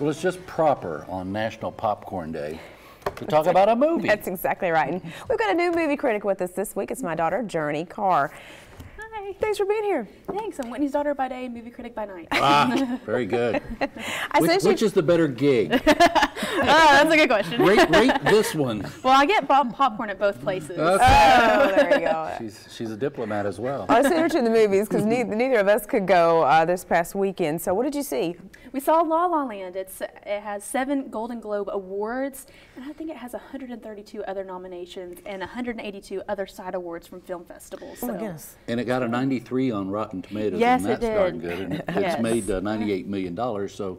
Well, it's just proper on National Popcorn Day to talk about a movie. That's exactly right. And we've got a new movie critic with us this week. It's my daughter, Jurnee Carr. Hi. Thanks for being here. Thanks. I'm Whitney's daughter by day, movie critic by night. Ah, very good. I Which, which is the better gig? oh, that's a good question. Rate, rate this one. Well, I get pop- popcorn at both places. Oh, there you go. She's, she's a diplomat as well. I sent her to the movies because neither, neither of us could go uh, this past weekend. So what did you see? We saw La La Land. It's it has seven Golden Globe awards, and I think it has 132 other nominations and 182 other side awards from film festivals. Oh my goodness. And it got a 93 on Rotten Tomatoes, Yes, and it that's darn did. good. And it's Yes. made uh, $98 million, so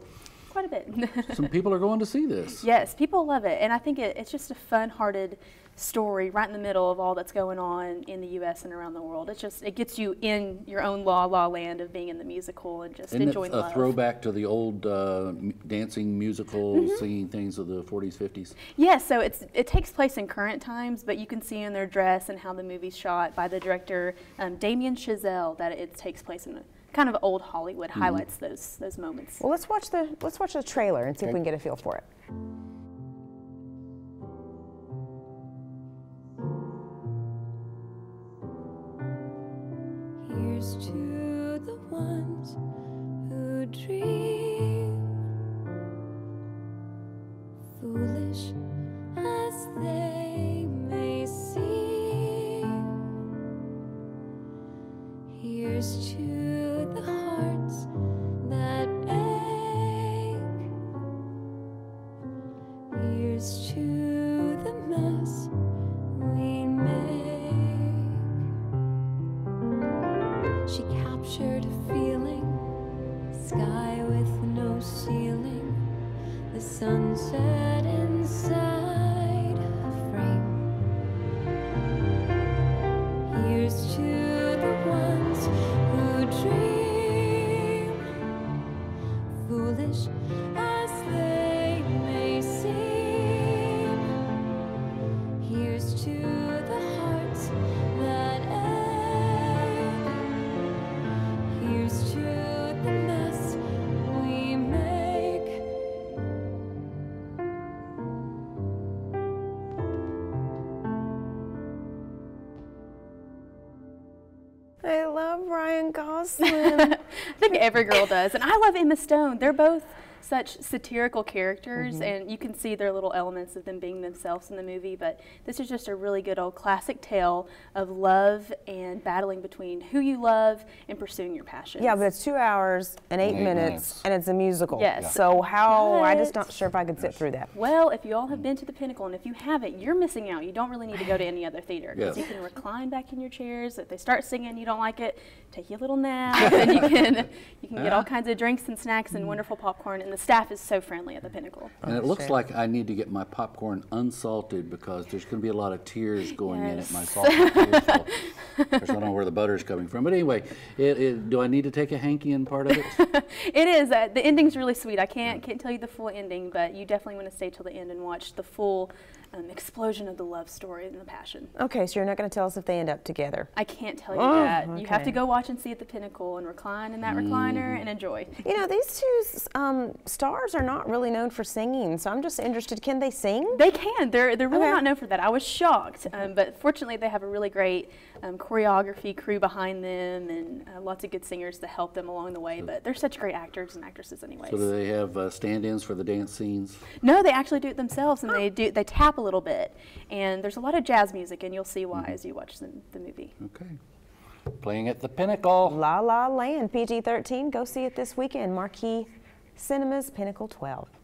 Quite a bit. some people are going to see this. yes, people love it, and I think it, it's just a fun-hearted story right in the middle of all that's going on in the U.S. and around the world. It's just it gets you in your own La La Land of being in the musical and just Isn't it enjoying a love. throwback to the old uh, dancing musical Mm-hmm. singing things of the 40s, 50s? Yes, so it's it takes place in current times, but you can see in their dress and how the movie's shot by the director um, Damien Chazelle that it takes place in a kind of old Hollywood. Mm-hmm. Highlights those those moments. Well, let's watch the let's watch the trailer and see if we can get a feel for it. The I love Ryan Gosling. I think every girl does, and I love Emma Stone. They're both such satirical characters, Mm-hmm. and you can see their little elements of them being themselves in the movie. But this is just a really good old classic tale of love and battling between who you love and pursuing your passion. yeah, but it's two hours and eight, Eight minutes, minutes. and it's a musical. Yes. So how? I just But- not sure if I could sit through that. Well, if you all have been to the Pinnacle, and if you haven't, you're missing out. You don't really need to go to any other theater because Yes. you can recline back in your chairs. If they start singing, you don't like it, take you a little nap, and you can you can get all kinds of drinks and snacks and wonderful popcorn. And the staff is so friendly at the Pinnacle. And it looks sure. like I need to get my popcorn unsalted because there's going to be a lot of tears going in at my Yes. salted tears. So, of course, I don't know where the butter's coming from. But anyway, it, it, do I need to take a hanky in part of it? It is. Uh, the ending's really sweet. I can't can't tell you the full ending, but you definitely want to stay till the end and watch the full um, explosion of the love story and the passion. Okay, so you're not going to tell us if they end up together. I can't tell you Oh, that. You have to go watch and see at the Pinnacle and recline in that recliner and enjoy. You know, these two um, stars are not really known for singing, so I'm just interested. Can they sing? They can. They're they're really Okay. not known for that. I was shocked, um, but fortunately they have a really great um, choreography crew behind them and uh, lots of good singers to help them along the way. But they're such great actors and actresses, anyways. so do they have uh, stand-ins for the dance scenes? No, they actually do it themselves, and they do they tap a little bit. And there's a lot of jazz music, and you'll see why as you watch the, the movie. Okay. Playing at the Pinnacle. La La Land, PG 13. Go see it this weekend. Marquee Cinemas, Pinnacle 12.